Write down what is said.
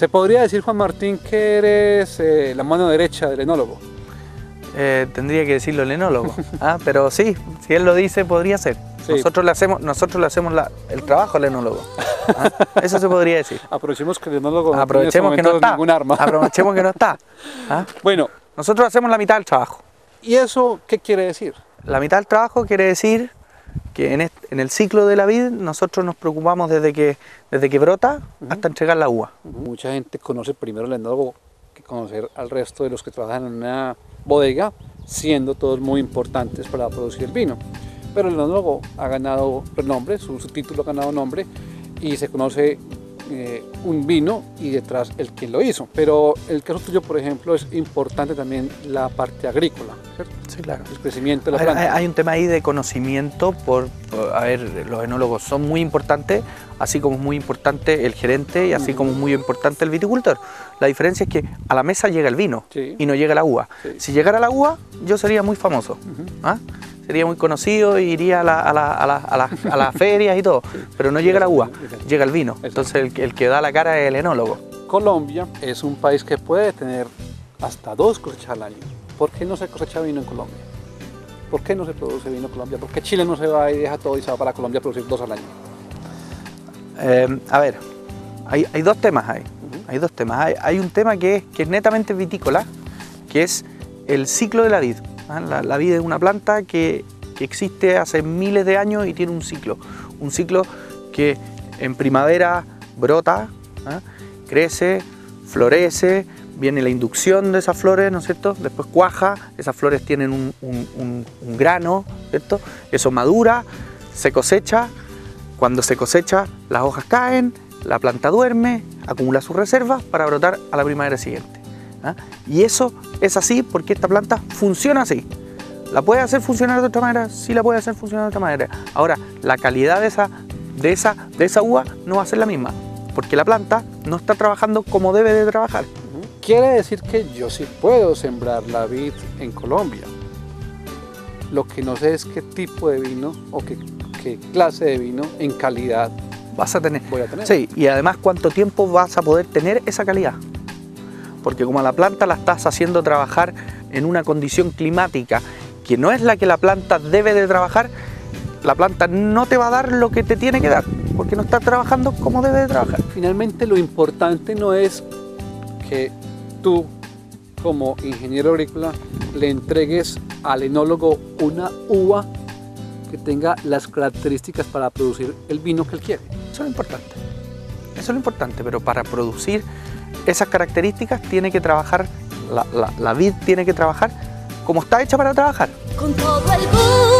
¿Se podría decir, Juan Martín, que eres eh, la mano derecha del enólogo? Eh, tendría que decirlo el enólogo, ¿ah? pero sí, si él lo dice, podría ser. Sí. Nosotros le hacemos, nosotros le hacemos la- el trabajo al enólogo. ¿ah? Eso se podría decir. Aprovechemos que el enólogo no Aprovechemos tiene que no este está. ningún arma. Aprovechemos que no está. ¿ah? Bueno, Nosotros hacemos la mitad del trabajo. ¿y eso qué quiere decir? La mitad del trabajo quiere decir que en, est- en el ciclo de la vid nosotros nos preocupamos desde que, desde que brota hasta entregar la uva. Mucha gente conoce primero al enólogo que conocer al resto de los que trabajan en una bodega, siendo todos muy importantes para producir el vino. Pero el enólogo ha ganado renombre, su, su título ha ganado nombre y se conoce eh, un vino y detrás el quien lo hizo. Pero el caso tuyo, por ejemplo, es importante también la parte agrícola, ¿cierto? Sí, claro. el crecimiento de la planta. hay- hay un tema ahí de conocimiento, por- a ver, los enólogos son muy importantes, así como es muy importante el gerente y así como es muy importante el viticultor. La diferencia es que a la mesa llega el vino Sí. y no llega la uva. Sí. Si llegara la uva, yo sería muy famoso. ¿ah? Sería muy conocido iría a, la- a la- a la- a la- a las ferias y todo. Pero no llega la uva, llega el vino. Entonces el, el que da la cara es el enólogo. Colombia es un país que puede tener hasta dos cosechas al año. ¿Por qué no se cosecha vino en Colombia? ¿Por qué no se produce vino en Colombia? ¿Por qué Chile no se va y deja todo y se va para Colombia a producir dos al año? Eh, a ver, hay, hay dos temas ahí. Hay dos temas. Hay, hay un tema que es, que es netamente vitícola, que es el ciclo de la vid. ¿ah? La, la vid es una planta que, que existe hace miles de años y tiene un ciclo. Un ciclo que en primavera brota, ¿ah? crece, florece, viene la inducción de esas flores, ¿no es cierto? Después cuaja, esas flores tienen un, grano, ¿cierto? Eso madura, se cosecha, cuando se cosecha, las hojas caen, la planta duerme, acumula sus reservas para brotar a la primavera siguiente. ¿ah? Y eso es así porque esta planta funciona así. ¿La puede hacer funcionar de otra manera? Sí la puede hacer funcionar de otra manera. Ahora, la calidad de esa, de esa, de esa uva no va a ser la misma, porque la planta no está trabajando como debe de trabajar. Quiere decir que yo sí puedo sembrar la vid en Colombia. Lo que no sé es qué tipo de vino o qué, qué clase de vino en calidad Vas a tener. voy a tener. Sí, y además cuánto tiempo vas a poder tener esa calidad. Porque como a la planta la estás haciendo trabajar en una condición climática que no es la que la planta debe de trabajar, la planta no te va a dar lo que te tiene que dar, porque no está trabajando como debe de trabajar. Finalmente lo importante no es que tú como ingeniero agrícola le entregues al enólogo una uva que tenga las características para producir el vino que él quiere. Eso es lo importante. Eso es lo importante, pero para producir esas características tiene que trabajar, la, la- la vid tiene que trabajar como está hecha para trabajar. con todo el gusto.